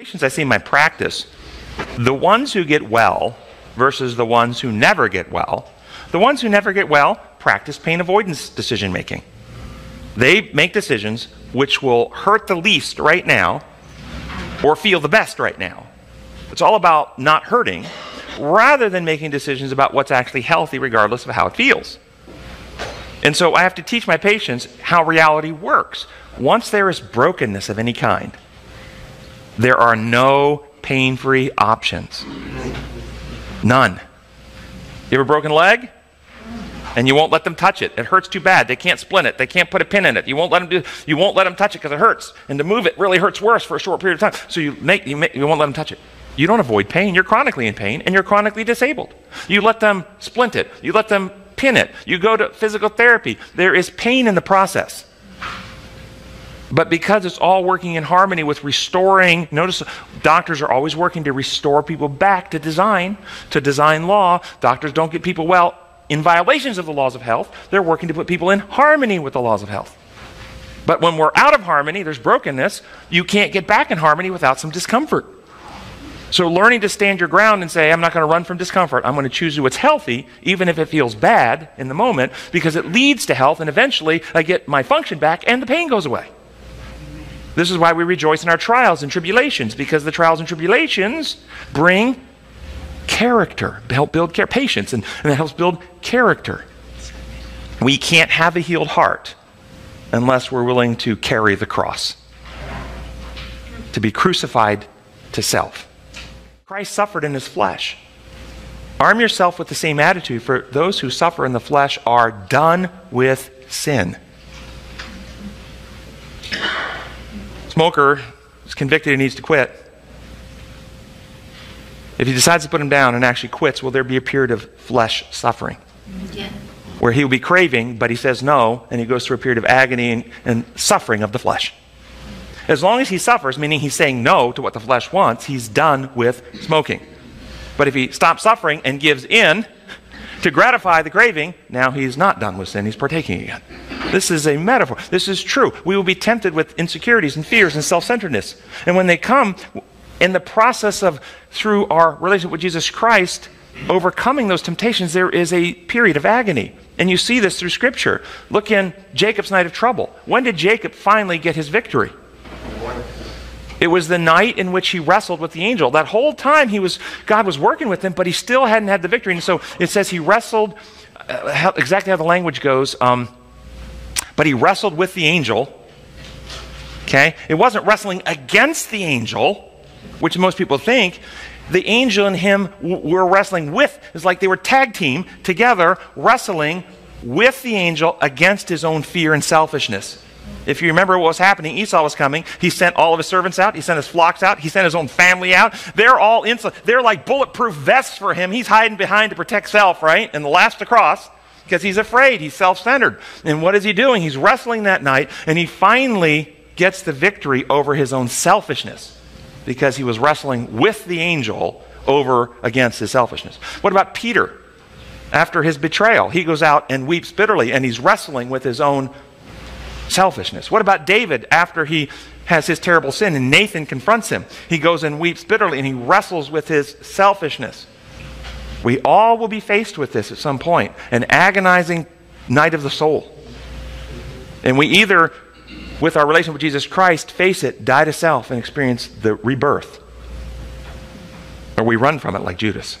patients I see in my practice, the ones who get well versus the ones who never get well, the ones who never get well practice pain avoidance decision making. They make decisions which will hurt the least right now or feel the best right now. It's all about not hurting rather than making decisions about what's actually healthy regardless of how it feels. And so I have to teach my patients how reality works. Once there is brokenness of any kind, there are no pain free options. None. You have a broken leg? And you won't let them touch it. It hurts too bad. They can't splint it. They can't put a pin in it. You won't let them do. You won't let them touch it because it hurts. And to move it really hurts worse for a short period of time. So you make you, make, you won't let them touch it. You don't avoid pain. You're chronically in pain and you're chronically disabled. You let them splint it. You let them pin it. You go to physical therapy. There is pain in the process. But because it's all working in harmony with restoring, notice doctors are always working to restore people back to design, to design law. Doctors don't get people well in violations of the laws of health. They're working to put people in harmony with the laws of health. But when we're out of harmony, there's brokenness, you can't get back in harmony without some discomfort. So, learning to stand your ground and say, I'm not going to run from discomfort. I'm going to choose what's healthy, even if it feels bad in the moment, because it leads to health, and eventually I get my function back and the pain goes away. This is why we rejoice in our trials and tribulations, because the trials and tribulations bring character, help build care, patience, and, and it helps build character. We can't have a healed heart unless we're willing to carry the cross, to be crucified to self. Christ suffered in his flesh. Arm yourself with the same attitude, for those who suffer in the flesh are done with sin. Smoker is convicted and needs to quit. If he decides to put him down and actually quits, will there be a period of flesh suffering? Yeah. Where he will be craving, but he says no, and he goes through a period of agony and, and suffering of the flesh. As long as he suffers, meaning he's saying no to what the flesh wants, he's done with smoking. But if he stops suffering and gives in to gratify the craving, now he's not done with sin, he's partaking again. This is a metaphor. This is true. We will be tempted with insecurities and fears and self centeredness. And when they come, in the process of, through our relationship with Jesus Christ, overcoming those temptations, there is a period of agony. And you see this through Scripture. Look in Jacob's night of trouble. When did Jacob finally get his victory? It was the night in which he wrestled with the angel. That whole time he was God was working with him, but he still hadn't had the victory. And so it says he wrestled uh, how, exactly how the language goes. Um, but he wrestled with the angel. Okay, it wasn't wrestling against the angel, which most people think. The angel and him were wrestling with. It's like they were tag team together, wrestling with the angel against his own fear and selfishness. If you remember what was happening, Esau was coming. He sent all of his servants out. He sent his flocks out. He sent his own family out. They're all insul- They're like bulletproof vests for him. He's hiding behind to protect self, right? And the last to cross because he's afraid. He's self centered. And what is he doing? He's wrestling that night, and he finally gets the victory over his own selfishness because he was wrestling with the angel over against his selfishness. What about Peter? After his betrayal, he goes out and weeps bitterly, and he's wrestling with his own selfishness. What about David after he has his terrible sin and Nathan confronts him? He goes and weeps bitterly and he wrestles with his selfishness. We all will be faced with this at some point an agonizing night of the soul. And we either, with our relation with Jesus Christ, face it, die to self, and experience the rebirth, or we run from it like Judas.